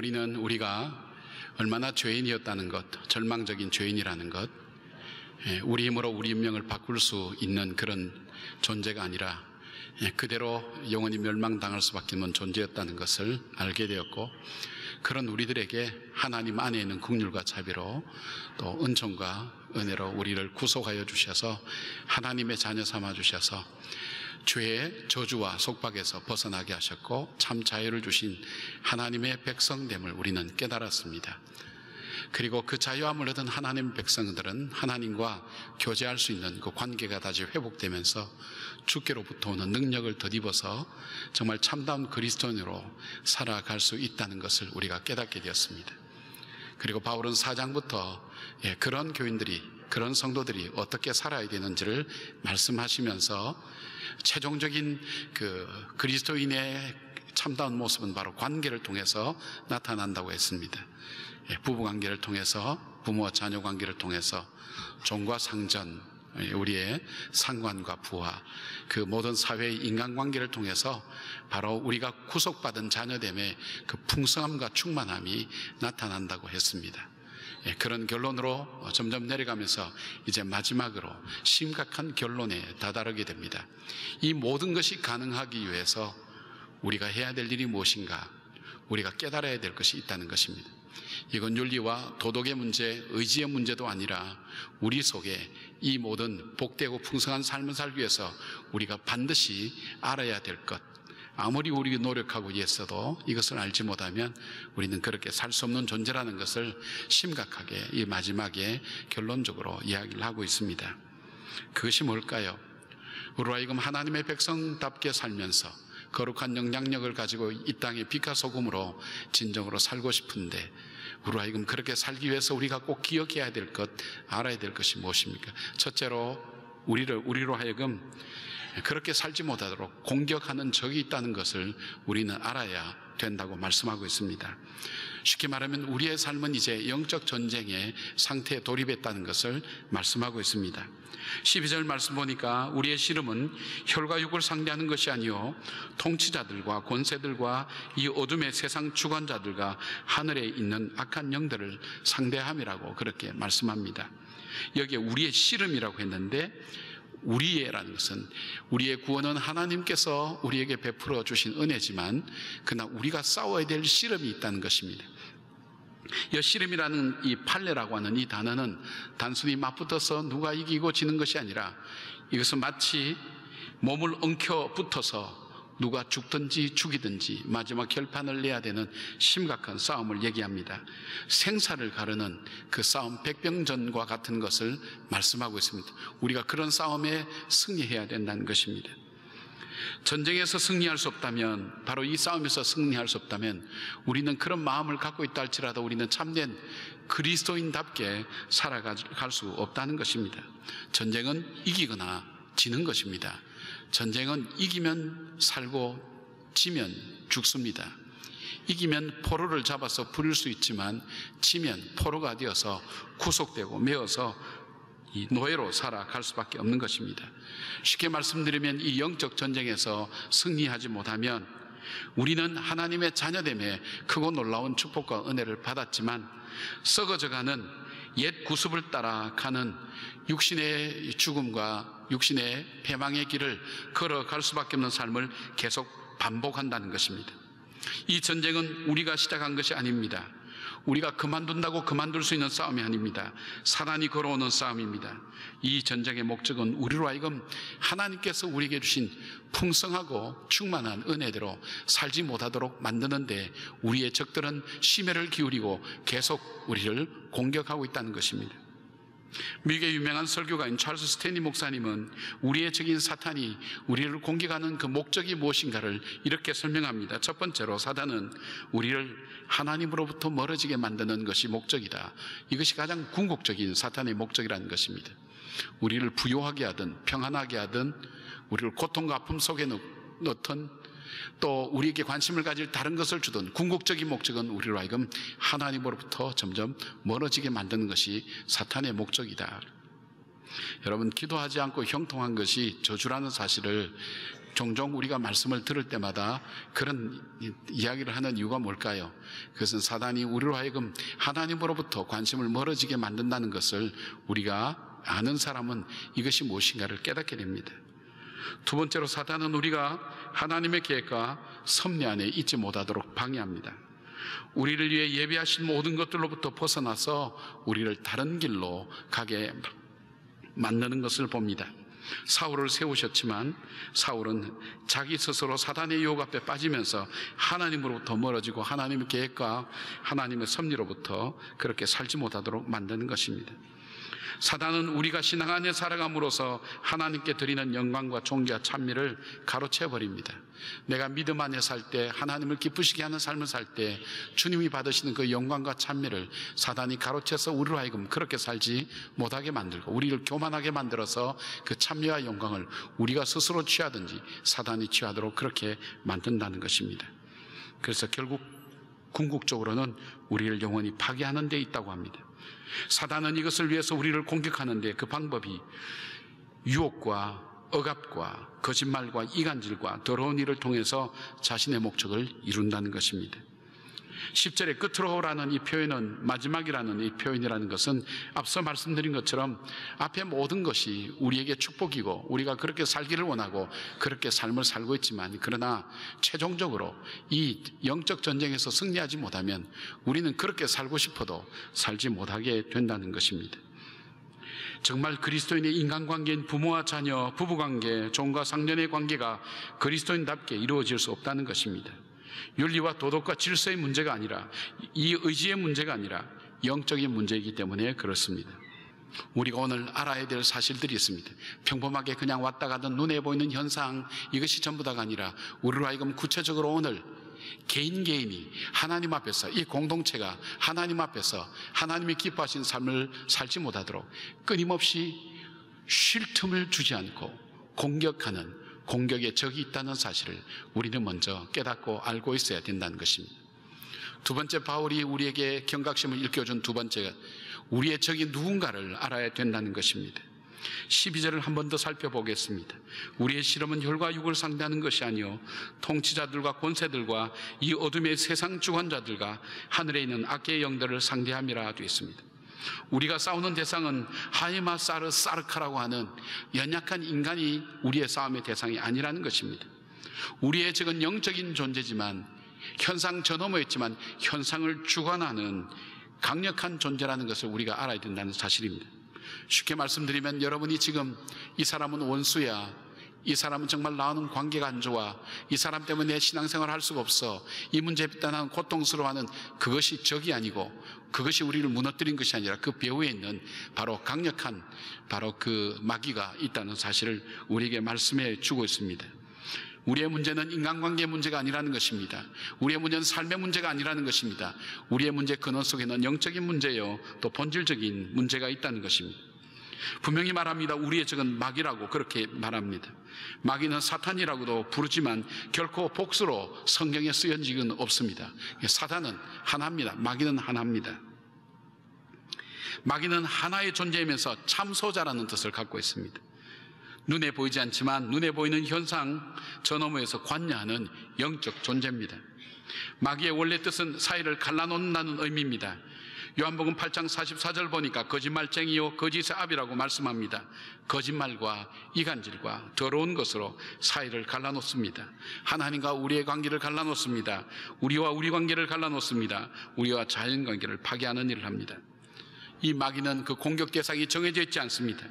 우리는 우리가 얼마나 죄인이었다는 것, 절망적인 죄인이라는 것, 예, 우리 힘으로 우리 운명을 바꿀 수 있는 그런 존재가 아니라 예, 그대로 영원히 멸망당할 수밖에 없는 존재였다는 것을 알게 되었고 그런 우리들에게 하나님 안에 있는 국률과 자비로 또 은총과 은혜로 우리를 구속하여 주셔서 하나님의 자녀 삼아 주셔서 죄의 저주와 속박에서 벗어나게 하셨고 참 자유를 주신 하나님의 백성됨을 우리는 깨달았습니다. 그리고 그 자유함을 얻은 하나님 백성들은 하나님과 교제할 수 있는 그 관계가 다시 회복되면서 주께로부터 오는 능력을 덧입어서 정말 참다운 그리스도인으로 살아갈 수 있다는 것을 우리가 깨닫게 되었습니다. 그리고 바울은 사장부터 예, 그런 교인들이 그런 성도들이 어떻게 살아야 되는지를 말씀하시면서 최종적인 그 그리스도인의 참다운 모습은 바로 관계를 통해서 나타난다고 했습니다. 예, 부부 관계를 통해서 부모와 자녀 관계를 통해서 종과 상전 예, 우리의 상관과 부하 그 모든 사회의 인간관계를 통해서 바로 우리가 구속받은 자녀됨의 그 풍성함과 충만함이 나타난다고 했습니다. 예, 그런 결론으로 점점 내려가면서 이제 마지막으로 심각한 결론에 다다르게 됩니다. 이 모든 것이 가능하기 위해서 우리가 해야 될 일이 무엇인가? 우리가 깨달아야 될 것이 있다는 것입니다. 이건 윤리와 도덕의 문제, 의지의 문제도 아니라 우리 속에 이 모든 복되고 풍성한 삶을 살기 위해서 우리가 반드시 알아야 될 것. 아무리 우리 노력하고 있어도 이것을 알지 못하면 우리는 그렇게 살 수 없는 존재라는 것을 심각하게 이 마지막에 결론적으로 이야기를 하고 있습니다. 그것이 뭘까요? 우리와 이금 하나님의 백성답게 살면서 거룩한 영향력을 가지고 이 땅의 빛과 소금으로 진정으로 살고 싶은데 우리와 이금 그렇게 살기 위해서 우리가 꼭 기억해야 될 것, 알아야 될 것이 무엇입니까? 첫째로 우리를 우리로 하여금 그렇게 살지 못하도록 공격하는 적이 있다는 것을 우리는 알아야 된다고 말씀하고 있습니다. 쉽게 말하면 우리의 삶은 이제 영적 전쟁의 상태에 돌입했다는 것을 말씀하고 있습니다. 12절 말씀 보니까 우리의 씨름은 혈과 육을 상대하는 것이 아니요 통치자들과 권세들과 이 어둠의 세상 주관자들과 하늘에 있는 악한 영들을 상대함이라고 그렇게 말씀합니다. 여기에 우리의 씨름이라고 했는데 우리의라는 것은 우리의 구원은 하나님께서 우리에게 베풀어 주신 은혜지만 그러나 우리가 싸워야 될 씨름이 있다는 것입니다. 이 씨름이라는 이 판례라고 하는 이 단어는 단순히 맞붙어서 누가 이기고 지는 것이 아니라 이것은 마치 몸을 엉켜 붙어서 누가 죽든지 죽이든지 마지막 결판을 내야 되는 심각한 싸움을 얘기합니다. 생사를 가르는 그 싸움 백병전과 같은 것을 말씀하고 있습니다. 우리가 그런 싸움에 승리해야 된다는 것입니다. 전쟁에서 승리할 수 없다면 바로 이 싸움에서 승리할 수 없다면 우리는 그런 마음을 갖고 있다 할지라도 우리는 참된 그리스도인답게 살아갈 수 없다는 것입니다. 전쟁은 이기거나 지는 것입니다. 전쟁은 이기면 살고 지면 죽습니다. 이기면 포로를 잡아서 부릴 수 있지만 지면 포로가 되어서 구속되고 메어서 이 노예로 살아갈 수밖에 없는 것입니다. 쉽게 말씀드리면 이 영적 전쟁에서 승리하지 못하면 우리는 하나님의 자녀됨에 크고 놀라운 축복과 은혜를 받았지만 썩어져가는 옛 구습을 따라 가는 육신의 죽음과 육신의 패망의 길을 걸어갈 수밖에 없는 삶을 계속 반복한다는 것입니다. 이 전쟁은 우리가 시작한 것이 아닙니다. 우리가 그만둔다고 그만둘 수 있는 싸움이 아닙니다. 사단이 걸어오는 싸움입니다. 이 전쟁의 목적은 우리로 하여금 하나님께서 우리에게 주신 풍성하고 충만한 은혜대로 살지 못하도록 만드는데 우리의 적들은 심혈을 기울이고 계속 우리를 공격하고 있다는 것입니다. 미국의 유명한 설교가인 찰스 스테니 목사님은 우리의 적인 사탄이 우리를 공격하는 그 목적이 무엇인가를 이렇게 설명합니다. 첫 번째로 사단은 우리를 하나님으로부터 멀어지게 만드는 것이 목적이다. 이것이 가장 궁극적인 사탄의 목적이라는 것입니다. 우리를 부요하게 하든 평안하게 하든 우리를 고통과 아픔 속에 넣든 또 우리에게 관심을 가질 다른 것을 주든 궁극적인 목적은 우리로 하여금 하나님으로부터 점점 멀어지게 만드는 것이 사탄의 목적이다. 여러분 기도하지 않고 형통한 것이 저주라는 사실을 종종 우리가 말씀을 들을 때마다 그런 이야기를 하는 이유가 뭘까요? 그것은 사단이 우리로 하여금 하나님으로부터 관심을 멀어지게 만든다는 것을 우리가 아는 사람은 이것이 무엇인가를 깨닫게 됩니다. 두 번째로 사단은 우리가 하나님의 계획과 섭리 안에 있지 못하도록 방해합니다. 우리를 위해 예비하신 모든 것들로부터 벗어나서 우리를 다른 길로 가게 만드는 것을 봅니다. 사울을 세우셨지만 사울은 자기 스스로 사단의 유혹 앞에 빠지면서 하나님으로부터 멀어지고 하나님의 계획과 하나님의 섭리로부터 그렇게 살지 못하도록 만드는 것입니다. 사단은 우리가 신앙 안에 살아감으로써 하나님께 드리는 영광과 존귀와 찬미를 가로채 버립니다. 내가 믿음 안에 살 때 하나님을 기쁘시게 하는 삶을 살 때 주님이 받으시는 그 영광과 찬미를 사단이 가로채서 우리로 하여금 그렇게 살지 못하게 만들고 우리를 교만하게 만들어서 그 찬미와 영광을 우리가 스스로 취하든지 사단이 취하도록 그렇게 만든다는 것입니다. 그래서 결국 궁극적으로는 우리를 영원히 파괴하는 데 있다고 합니다. 사단은 이것을 위해서 우리를 공격하는데 그 방법이 유혹과 억압과 거짓말과 이간질과 더러운 일을 통해서 자신의 목적을 이룬다는 것입니다. 10절의 끝으로라는 이 표현은 마지막이라는 이 표현이라는 것은 앞서 말씀드린 것처럼 앞에 모든 것이 우리에게 축복이고 우리가 그렇게 살기를 원하고 그렇게 삶을 살고 있지만 그러나 최종적으로 이 영적 전쟁에서 승리하지 못하면 우리는 그렇게 살고 싶어도 살지 못하게 된다는 것입니다. 정말 그리스도인의 인간관계인 부모와 자녀, 부부관계, 종과 상년의 관계가 그리스도인답게 이루어질 수 없다는 것입니다. 윤리와 도덕과 질서의 문제가 아니라 이 의지의 문제가 아니라 영적인 문제이기 때문에 그렇습니다. 우리가 오늘 알아야 될 사실들이 있습니다. 평범하게 그냥 왔다 가던 눈에 보이는 현상 이것이 전부 다가 아니라 우리로 하여금 구체적으로 오늘 개인 개인이 하나님 앞에서 이 공동체가 하나님 앞에서 하나님이 기뻐하신 삶을 살지 못하도록 끊임없이 쉴 틈을 주지 않고 공격하는 공격의 적이 있다는 사실을 우리는 먼저 깨닫고 알고 있어야 된다는 것입니다. 두 번째 바울이 우리에게 경각심을 일깨워준 두 번째가 우리의 적이 누군가를 알아야 된다는 것입니다. 12절을 한 번 더 살펴보겠습니다. 우리의 실험은 혈과 육을 상대하는 것이 아니요 통치자들과 권세들과 이 어둠의 세상 주관자들과 하늘에 있는 악의 영들을 상대함이라 되어 있습니다. 우리가 싸우는 대상은 하이마 사르 사르카라고 하는 연약한 인간이 우리의 싸움의 대상이 아니라는 것입니다. 우리의 적은 영적인 존재지만 현상 있지만 현상을 주관하는 강력한 존재라는 것을 우리가 알아야 된다는 사실입니다. 쉽게 말씀드리면 여러분이 지금 이 사람은 원수야. 이 사람은 정말 나오는 관계가 안 좋아. 이 사람 때문에 내 신앙생활 할 수가 없어. 이 문제에 나는 고통스러워하는 그것이 적이 아니고 그것이 우리를 무너뜨린 것이 아니라 그 배후에 있는 바로 강력한 바로 그 마귀가 있다는 사실을 우리에게 말씀해 주고 있습니다. 우리의 문제는 인간관계 문제가 아니라는 것입니다. 우리의 문제는 삶의 문제가 아니라는 것입니다. 우리의 문제 근원 속에는 영적인 문제요, 또 본질적인 문제가 있다는 것입니다. 분명히 말합니다. 우리의 적은 마귀라고 그렇게 말합니다. 마귀는 사탄이라고도 부르지만 결코 복수로 성경에 쓰여진 적은 없습니다. 사탄은 하나입니다. 마귀는 하나입니다. 마귀는 하나의 존재이면서 참소자라는 뜻을 갖고 있습니다. 눈에 보이지 않지만 눈에 보이는 현상 저 너머에서 관여하는 영적 존재입니다. 마귀의 원래 뜻은 사이를 갈라놓는다는 의미입니다. 요한복음 8장 44절 보니까 거짓말쟁이요 거짓의 압이라고 말씀합니다. 거짓말과 이간질과 더러운 것으로 사이를 갈라놓습니다. 하나님과 우리의 관계를 갈라놓습니다. 우리와 우리 관계를 갈라놓습니다. 우리와 자연 관계를 파괴하는 일을 합니다. 이 마귀는 그 공격 대상이 정해져 있지 않습니다.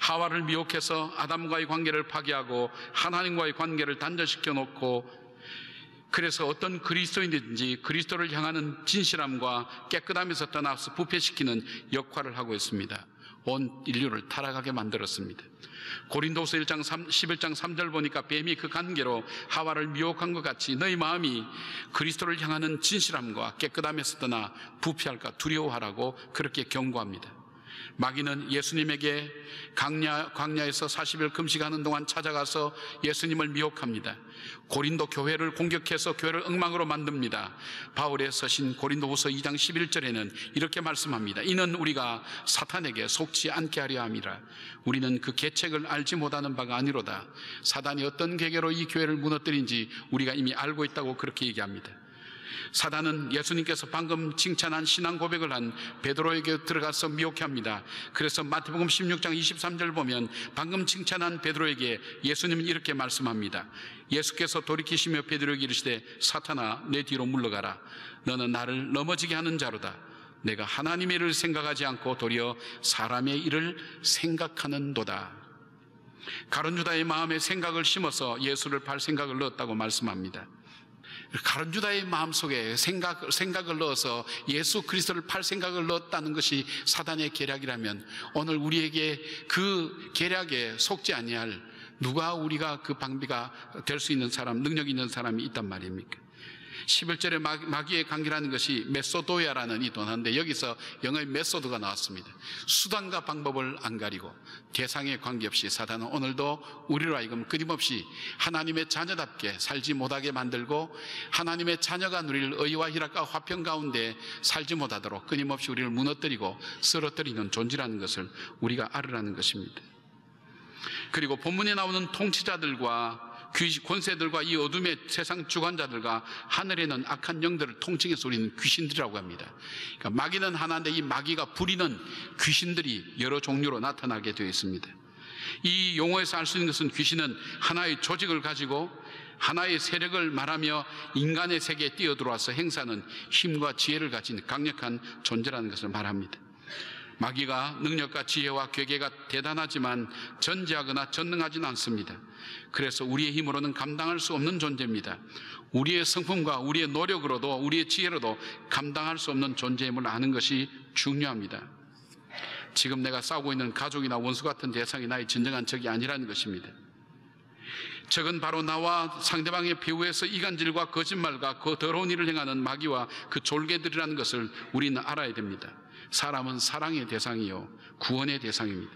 하와를 미혹해서 아담과의 관계를 파괴하고 하나님과의 관계를 단절시켜 놓고 그래서 어떤 그리스도인든지 그리스도를 향하는 진실함과 깨끗함에서 떠나서 부패시키는 역할을 하고 있습니다. 온 인류를 타락하게 만들었습니다. 고린도서 1장 3, 11장 3절 보니까 뱀이 그 관계로 하와를 미혹한 것 같이 너희 마음이 그리스도를 향하는 진실함과 깨끗함에서 떠나 부패할까 두려워하라고 그렇게 경고합니다. 마귀는 예수님에게 광야, 광야에서 40일 금식하는 동안 찾아가서 예수님을 미혹합니다. 고린도 교회를 공격해서 교회를 엉망으로 만듭니다. 바울의 서신 고린도 후서 2장 11절에는 이렇게 말씀합니다. 이는 우리가 사탄에게 속지 않게 하려 함이라. 우리는 그 계책을 알지 못하는 바가 아니로다. 사단이 어떤 계계로 이 교회를 무너뜨린지 우리가 이미 알고 있다고 그렇게 얘기합니다. 사단은 예수님께서 방금 칭찬한 신앙 고백을 한 베드로에게 들어가서 미혹해 합니다. 그래서 마태복음 16장 23절 보면 방금 칭찬한 베드로에게 예수님은 이렇게 말씀합니다. 예수께서 돌이키시며 베드로에게 이르시되 사탄아 내 뒤로 물러가라. 너는 나를 넘어지게 하는 자로다. 내가 하나님의 일을 생각하지 않고 도리어 사람의 일을 생각하는 도다. 가론 유다의 마음에 생각을 심어서 예수를 팔 생각을 넣었다고 말씀합니다. 가론 유다의 마음속에 생각, 생각을 넣어서 예수 그리스도를 팔 생각을 넣었다는 것이 사단의 계략이라면 오늘 우리에게 그 계략에 속지 아니할 누가 우리가 그 방비가 될 수 있는 사람, 능력 있는 사람이 있단 말입니까? 11절에 마귀의 관계라는 것이 메소도야라는 이 단어인데 여기서 영어의 메소드가 나왔습니다. 수단과 방법을 안 가리고 대상에 관계없이 사단은 오늘도 우리로 하여금 끊임없이 하나님의 자녀답게 살지 못하게 만들고 하나님의 자녀가 누릴 의와 희락과 화평 가운데 살지 못하도록 끊임없이 우리를 무너뜨리고 쓰러뜨리는 존재라는 것을 우리가 알으라는 것입니다. 그리고 본문에 나오는 통치자들과 권세들과 이 어둠의 세상 주관자들과 하늘에는 악한 영들을 통칭해서 우리는 귀신들이라고 합니다. 그러니까 마귀는 하나인데 이 마귀가 부리는 귀신들이 여러 종류로 나타나게 되어 있습니다. 이 용어에서 알 수 있는 것은 귀신은 하나의 조직을 가지고 하나의 세력을 말하며 인간의 세계에 뛰어들어와서 행사하는 힘과 지혜를 가진 강력한 존재라는 것을 말합니다. 마귀가 능력과 지혜와 괴계가 대단하지만 전지하거나 전능하지는 않습니다. 그래서 우리의 힘으로는 감당할 수 없는 존재입니다. 우리의 성품과 우리의 노력으로도 우리의 지혜로도 감당할 수 없는 존재임을 아는 것이 중요합니다. 지금 내가 싸우고 있는 가족이나 원수 같은 대상이 나의 진정한 적이 아니라는 것입니다. 적은 바로 나와 상대방의 배후에서 이간질과 거짓말과 그 더러운 일을 행하는 마귀와 그 졸개들이라는 것을 우리는 알아야 됩니다. 사람은 사랑의 대상이요 구원의 대상입니다.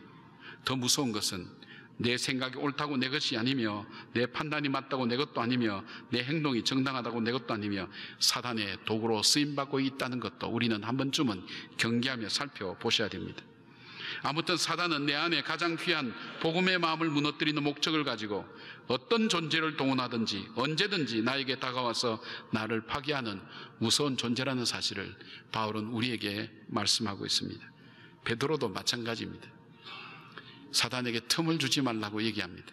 더 무서운 것은 내 생각이 옳다고 내 것이 아니며 내 판단이 맞다고 내 것도 아니며 내 행동이 정당하다고 내 것도 아니며 사단의 도구로 쓰임 받고 있다는 것도 우리는 한 번쯤은 경계하며 살펴보셔야 됩니다. 아무튼 사단은 내 안에 가장 귀한 복음의 마음을 무너뜨리는 목적을 가지고 어떤 존재를 동원하든지 언제든지 나에게 다가와서 나를 파괴하는 무서운 존재라는 사실을 바울은 우리에게 말씀하고 있습니다. 베드로도 마찬가지입니다. 사단에게 틈을 주지 말라고 얘기합니다.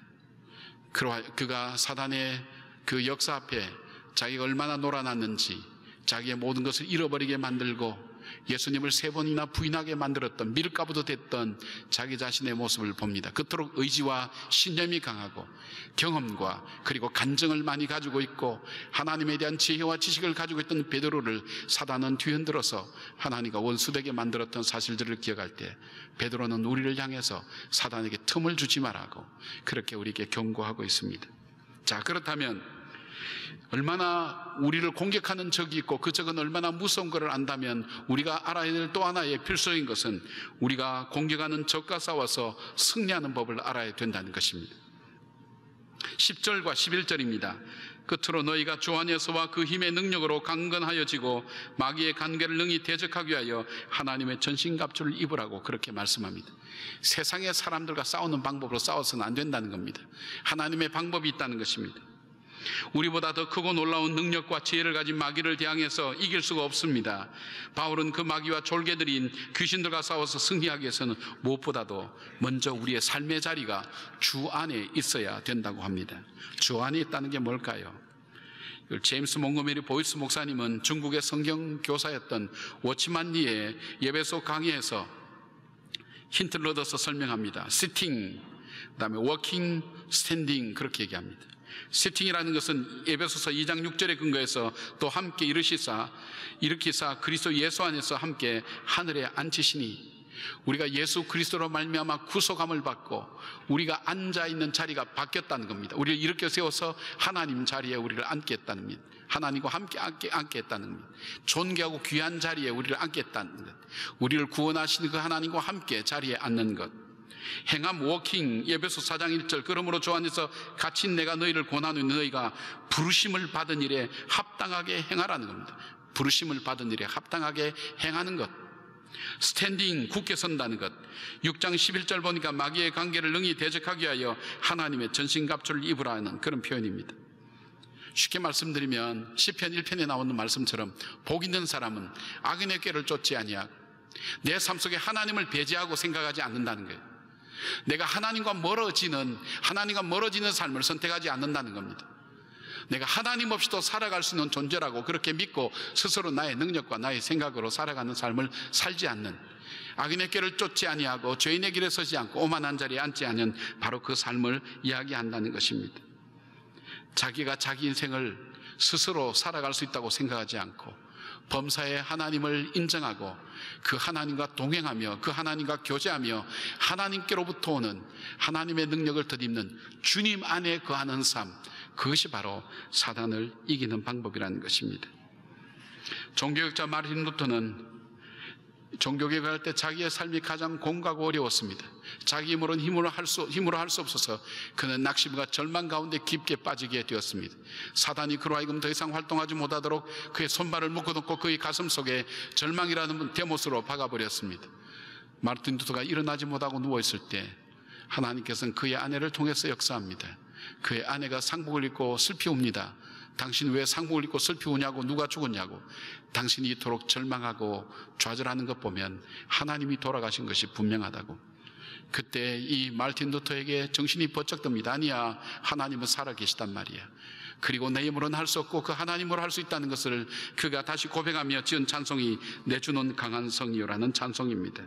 그가 사단의 그 역사 앞에 자기가 얼마나 놀아났는지 자기의 모든 것을 잃어버리게 만들고 예수님을 세 번이나 부인하게 만들었던 밀가부도 됐던 자기 자신의 모습을 봅니다. 그토록 의지와 신념이 강하고 경험과 그리고 간증을 많이 가지고 있고 하나님에 대한 지혜와 지식을 가지고 있던 베드로를 사단은 뒤흔들어서 하나님과 원수되게 만들었던 사실들을 기억할 때 베드로는 우리를 향해서 사단에게 틈을 주지 말라고 그렇게 우리에게 경고하고 있습니다. 자, 그렇다면 얼마나 우리를 공격하는 적이 있고 그 적은 얼마나 무서운 것을 안다면 우리가 알아야 될 또 하나의 필수인 것은 우리가 공격하는 적과 싸워서 승리하는 법을 알아야 된다는 것입니다. 10절과 11절입니다. 끝으로 너희가 주 안에서와 그 힘의 능력으로 강건하여지고 마귀의 관계를 능히 대적하기 위하여 하나님의 전신갑주를 입으라고 그렇게 말씀합니다. 세상의 사람들과 싸우는 방법으로 싸워서는 안 된다는 겁니다. 하나님의 방법이 있다는 것입니다. 우리보다 더 크고 놀라운 능력과 지혜를 가진 마귀를 대항해서 이길 수가 없습니다. 바울은 그 마귀와 졸개들인 귀신들과 싸워서 승리하기 위해서는 무엇보다도 먼저 우리의 삶의 자리가 주 안에 있어야 된다고 합니다. 주 안에 있다는 게 뭘까요? 제임스 몽고메리 보이스 목사님은 중국의 성경 교사였던 워치만 리의 에베소서 강의에서 힌트를 얻어서 설명합니다. Sitting, 그 다음에 walking, standing 그렇게 얘기합니다. Sitting이라는 것은 에베소서 2장 6절에 근거해서 또 함께 일으키사 일으키사 그리스도 예수 안에서 함께 하늘에 앉히시니 우리가 예수 그리스도로 말미암아 구속함을 받고 우리가 앉아 있는 자리가 바뀌었다는 겁니다. 우리를 이렇게 세워서 하나님 자리에 우리를 앉게 했다는 하나님과 함께 앉게, 앉겠다는 것. 존귀하고 귀한 자리에 우리를 앉겠다는 것. 우리를 구원하시는 그 하나님과 함께 자리에 앉는 것. 행함 워킹 예배소 4장 1절 그러므로 주 안에서 갇힌 내가 너희를 권하노니 너희가 부르심을 받은 일에 합당하게 행하라는 겁니다. 부르심을 받은 일에 합당하게 행하는 것. 스탠딩 굳게 선다는 것. 6장 11절 보니까 마귀의 관계를 능히 대적하기 위하여 하나님의 전신갑주를 입으라는 그런 표현입니다. 쉽게 말씀드리면 시편 1편에 나오는 말씀처럼 복 있는 사람은 악인의 꾀를 쫓지 아니하고 내 삶 속에 하나님을 배제하고 생각하지 않는다는 거예요. 내가 하나님과 멀어지는 하나님과 멀어지는 삶을 선택하지 않는다는 겁니다. 내가 하나님 없이도 살아갈 수 있는 존재라고 그렇게 믿고 스스로 나의 능력과 나의 생각으로 살아가는 삶을 살지 않는 악인의 길을 쫓지 아니하고 죄인의 길에 서지 않고 오만한 자리에 앉지 않은 바로 그 삶을 이야기한다는 것입니다. 자기가 자기 인생을 스스로 살아갈 수 있다고 생각하지 않고 범사의 하나님을 인정하고 그 하나님과 동행하며 그 하나님과 교제하며 하나님께로부터 오는 하나님의 능력을 덧입는 주님 안에 거하는 삶 그것이 바로 사단을 이기는 방법이라는 것입니다. 종교학자 마르틴 루터는 종교개혁을 할때 자기의 삶이 가장 공가고 어려웠습니다. 자기 힘으로는 힘으로 할 수, 힘으로 할 수 없어서 그는 낙심과 절망 가운데 깊게 빠지게 되었습니다. 사단이 그로 하여금 더 이상 활동하지 못하도록 그의 손발을 묶어놓고 그의 가슴 속에 절망이라는 대못으로 박아버렸습니다. 마르틴 루터가 일어나지 못하고 누워있을 때 하나님께서는 그의 아내를 통해서 역사합니다. 그의 아내가 상복을 입고 슬피 웁니다. 당신 왜 상복을 입고 슬피 우냐고 누가 죽었냐고 당신이 이토록 절망하고 좌절하는 것 보면 하나님이 돌아가신 것이 분명하다고 그때 이 말틴 루터에게 정신이 번쩍 듭니다. 아니야 하나님은 살아계시단 말이야. 그리고 내 힘으로는 할 수 없고 그 하나님으로 할 수 있다는 것을 그가 다시 고백하며 지은 찬송이 내주는 강한 성이요라는 찬송입니다.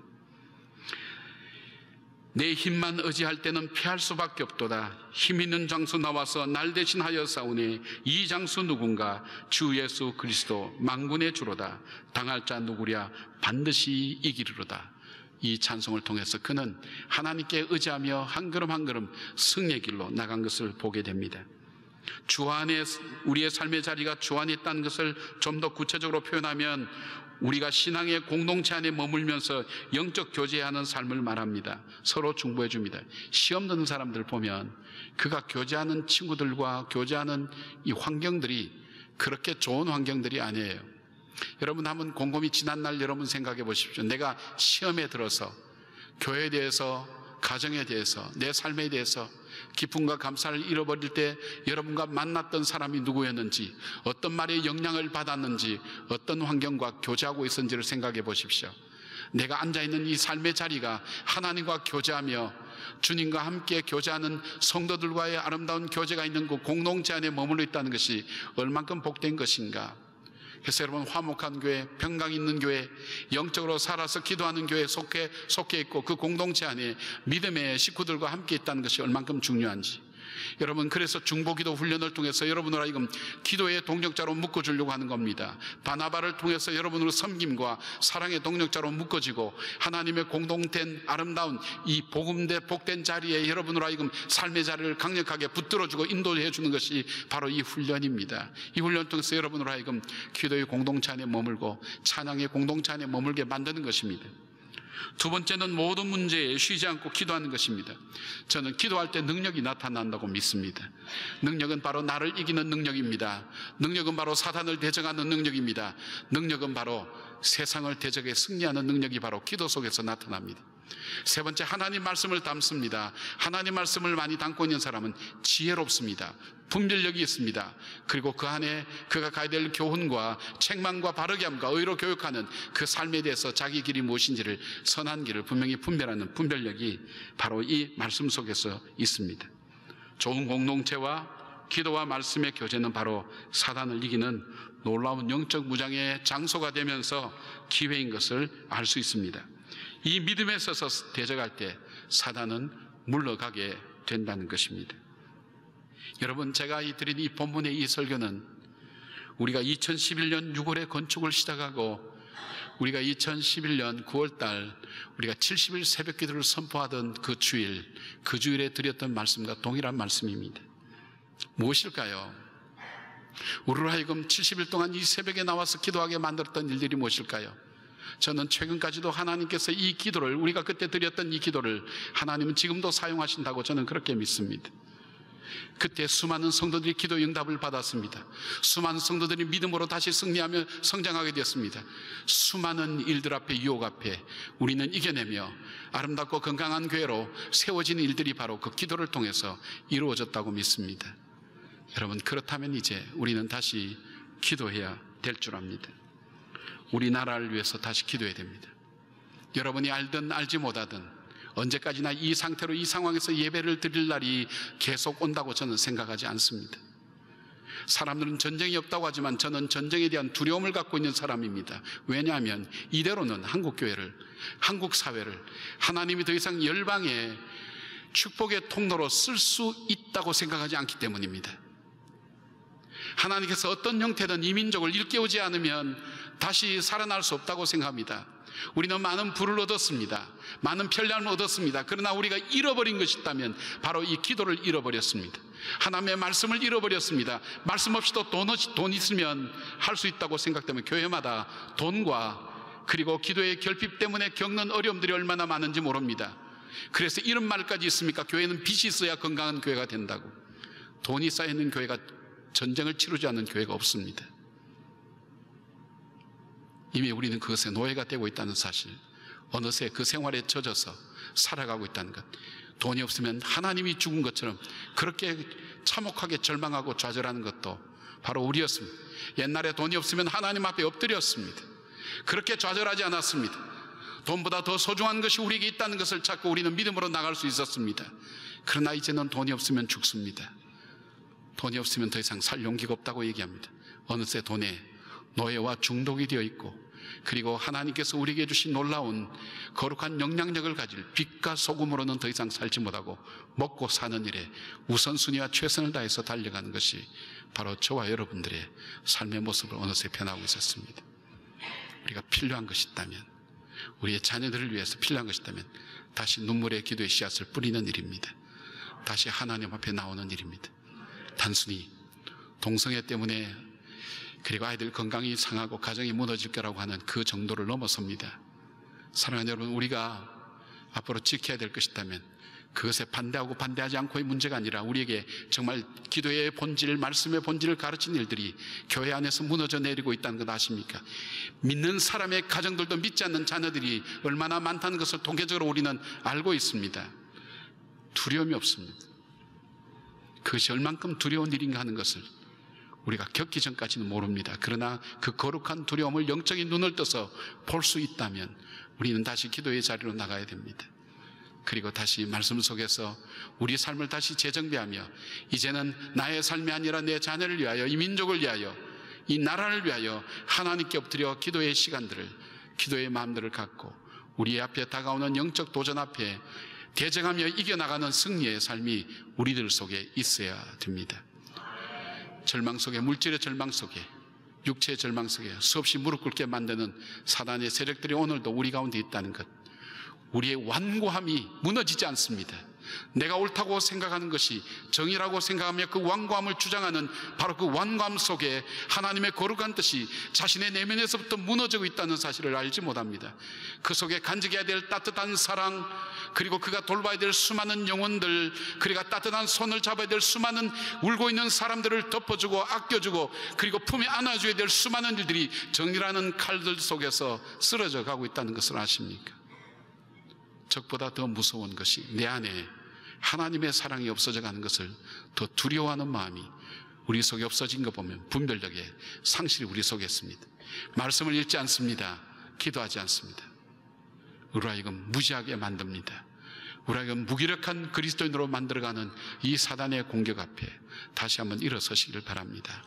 내 힘만 의지할 때는 피할 수밖에 없도다. 힘 있는 장수 나와서 날 대신하여 싸우니 이 장수 누군가 주 예수 그리스도 망군의 주로다. 당할 자 누구랴 반드시 이기리로다. 이 찬송을 통해서 그는 하나님께 의지하며 한 걸음 한 걸음 승리의 길로 나간 것을 보게 됩니다. 주 안에 우리의 삶의 자리가 주 안에 있다는 것을 좀 더 구체적으로 표현하면 우리가 신앙의 공동체 안에 머물면서 영적 교제하는 삶을 말합니다. 서로 중보해 줍니다. 시험 드는 사람들 보면 그가 교제하는 친구들과 교제하는 이 환경들이 그렇게 좋은 환경들이 아니에요. 여러분 한번 곰곰이 지난 날 여러분 생각해 보십시오. 내가 시험에 들어서 교회에 대해서 가정에 대해서 내 삶에 대해서 기쁨과 감사를 잃어버릴 때 여러분과 만났던 사람이 누구였는지, 어떤 말의 영향을 받았는지, 어떤 환경과 교제하고 있었는지를 생각해 보십시오. 내가 앉아있는 이 삶의 자리가 하나님과 교제하며 주님과 함께 교제하는 성도들과의 아름다운 교제가 있는 그 공동체 안에 머물러 있다는 것이 얼만큼 복된 것인가. 그래서 여러분 화목한 교회, 평강 있는 교회, 영적으로 살아서 기도하는 교회에 속해, 속해 있고 그 공동체 안에 믿음의 식구들과 함께 있다는 것이 얼만큼 중요한지. 여러분 그래서 중보기도 훈련을 통해서 여러분을 하여금 기도의 동력자로 묶어주려고 하는 겁니다. 바나바를 통해서 여러분으로 섬김과 사랑의 동력자로 묶어지고 하나님의 공동된 아름다운 이 복음대 복된 자리에 여러분으로 하여금 삶의 자리를 강력하게 붙들어주고 인도해 주는 것이 바로 이 훈련입니다. 이 훈련 통해서 여러분으로 하여금 기도의 공동체 안에 머물고 찬양의 공동체 안에 머물게 만드는 것입니다. 두 번째는 모든 문제에 쉬지 않고 기도하는 것입니다. 저는 기도할 때 능력이 나타난다고 믿습니다. 능력은 바로 나를 이기는 능력입니다. 능력은 바로 사단을 대적하는 능력입니다. 능력은 바로 세상을 대적해 승리하는 능력이 바로 기도 속에서 나타납니다. 세 번째 하나님 말씀을 담습니다. 하나님 말씀을 많이 담고 있는 사람은 지혜롭습니다. 분별력이 있습니다. 그리고 그 안에 그가 가야 될 교훈과 책망과 바르게 함과 의로 교육하는 그 삶에 대해서 자기 길이 무엇인지를 선한 길을 분명히 분별하는 분별력이 바로 이 말씀 속에서 있습니다. 좋은 공동체와 기도와 말씀의 교제는 바로 사단을 이기는 놀라운 영적 무장의 장소가 되면서 기회인 것을 알 수 있습니다. 이 믿음에 서서 대적할 때 사단은 물러가게 된다는 것입니다. 여러분, 제가 이 드린 이 본문의 이 설교는 우리가 2011년 6월에 건축을 시작하고 우리가 2011년 9월 달 우리가 70일 새벽 기도를 선포하던 그 주일, 그 주일에 드렸던 말씀과 동일한 말씀입니다. 무엇일까요? 우리로 하여금 70일 동안 이 새벽에 나와서 기도하게 만들었던 일들이 무엇일까요? 저는 최근까지도 하나님께서 이 기도를 우리가 그때 드렸던 이 기도를 하나님은 지금도 사용하신다고 저는 그렇게 믿습니다. 그때 수많은 성도들이 기도 응답을 받았습니다. 수많은 성도들이 믿음으로 다시 승리하며 성장하게 되었습니다. 수많은 일들 앞에 유혹 앞에 우리는 이겨내며 아름답고 건강한 교회로 세워지는 일들이 바로 그 기도를 통해서 이루어졌다고 믿습니다. 여러분 그렇다면 이제 우리는 다시 기도해야 될 줄 압니다. 우리나라를 위해서 다시 기도해야 됩니다. 여러분이 알든 알지 못하든 언제까지나 이 상태로 이 상황에서 예배를 드릴 날이 계속 온다고 저는 생각하지 않습니다. 사람들은 전쟁이 없다고 하지만 저는 전쟁에 대한 두려움을 갖고 있는 사람입니다. 왜냐하면 이대로는 한국 교회를, 한국 사회를 하나님이 더 이상 열방의 축복의 통로로 쓸 수 있다고 생각하지 않기 때문입니다. 하나님께서 어떤 형태든 이민족을 일깨우지 않으면 다시 살아날 수 없다고 생각합니다. 우리는 많은 부를 얻었습니다. 많은 편리함을 얻었습니다. 그러나 우리가 잃어버린 것이 있다면 바로 이 기도를 잃어버렸습니다. 하나님의 말씀을 잃어버렸습니다. 말씀 없이도 돈, 돈 있으면 할 수 있다고 생각되면 교회마다 돈과 그리고 기도의 결핍 때문에 겪는 어려움들이 얼마나 많은지 모릅니다. 그래서 이런 말까지 있습니까? 교회는 빚이 있어야 건강한 교회가 된다고. 돈이 쌓여있는 교회가 전쟁을 치르지 않는 교회가 없습니다. 이미 우리는 그것에 노예가 되고 있다는 사실, 어느새 그 생활에 젖어서 살아가고 있다는 것. 돈이 없으면 하나님이 죽은 것처럼 그렇게 참혹하게 절망하고 좌절하는 것도 바로 우리였습니다. 옛날에 돈이 없으면 하나님 앞에 엎드렸습니다. 그렇게 좌절하지 않았습니다. 돈보다 더 소중한 것이 우리에게 있다는 것을 찾고 우리는 믿음으로 나갈 수 있었습니다. 그러나 이제는 돈이 없으면 죽습니다. 돈이 없으면 더 이상 살 용기가 없다고 얘기합니다. 어느새 돈에 노예와 중독이 되어 있고 그리고 하나님께서 우리에게 주신 놀라운 거룩한 영향력을 가질 빛과 소금으로는 더 이상 살지 못하고 먹고 사는 일에 우선순위와 최선을 다해서 달려가는 것이 바로 저와 여러분들의 삶의 모습을 어느새 변하고 있었습니다. 우리가 필요한 것이 있다면 우리의 자녀들을 위해서 필요한 것이 있다면 다시 눈물의 기도의 씨앗을 뿌리는 일입니다. 다시 하나님 앞에 나오는 일입니다. 단순히 동성애 때문에 그리고 아이들 건강이 상하고 가정이 무너질 거라고 하는 그 정도를 넘어섭니다. 사랑하는 여러분, 우리가 앞으로 지켜야 될 것이 있다면 그것에 반대하고 반대하지 않고의 문제가 아니라 우리에게 정말 기도의 본질, 말씀의 본질을 가르친 일들이 교회 안에서 무너져 내리고 있다는 것 아십니까? 믿는 사람의 가정들도 믿지 않는 자녀들이 얼마나 많다는 것을 통계적으로 우리는 알고 있습니다. 두려움이 없습니다. 그것이 얼만큼 두려운 일인가 하는 것을 우리가 겪기 전까지는 모릅니다. 그러나 그 거룩한 두려움을 영적인 눈을 떠서 볼 수 있다면 우리는 다시 기도의 자리로 나가야 됩니다. 그리고 다시 말씀 속에서 우리 삶을 다시 재정비하며 이제는 나의 삶이 아니라 내 자녀를 위하여 이 민족을 위하여 이 나라를 위하여 하나님께 엎드려 기도의 시간들을 기도의 마음들을 갖고 우리 앞에 다가오는 영적 도전 앞에 대적하며 이겨나가는 승리의 삶이 우리들 속에 있어야 됩니다. 절망 속에, 물질의 절망 속에, 육체의 절망 속에 수없이 무릎 꿇게 만드는 사단의 세력들이 오늘도 우리 가운데 있다는 것. 우리의 완고함이 무너지지 않습니다. 내가 옳다고 생각하는 것이 정의라고 생각하며 그 완고함을 주장하는 바로 그 완고함 속에 하나님의 거룩한 뜻이 자신의 내면에서부터 무너지고 있다는 사실을 알지 못합니다. 그 속에 간직해야 될 따뜻한 사랑, 그리고 그가 돌봐야 될 수많은 영혼들, 그리고 따뜻한 손을 잡아야 될 수많은 울고 있는 사람들을 덮어주고 아껴주고 그리고 품에 안아줘야 될 수많은 일들이 정리라는 칼들 속에서 쓰러져 가고 있다는 것을 아십니까? 적보다 더 무서운 것이 내 안에 하나님의 사랑이 없어져 가는 것을 더 두려워하는 마음이 우리 속에 없어진 거 보면 분별력의 상실이 우리 속에 있습니다. 말씀을 읽지 않습니다. 기도하지 않습니다. 우리하여금 무지하게 만듭니다. 우리하여금 무기력한 그리스도인으로 만들어가는 이 사단의 공격 앞에 다시 한번 일어서시기를 바랍니다.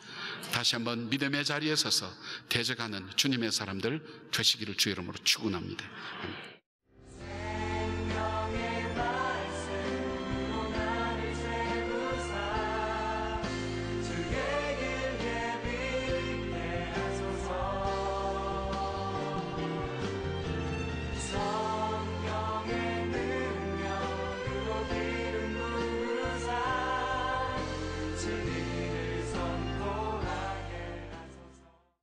다시 한번 믿음의 자리에 서서 대적하는 주님의 사람들 되시기를 주 이름으로 축원합니다.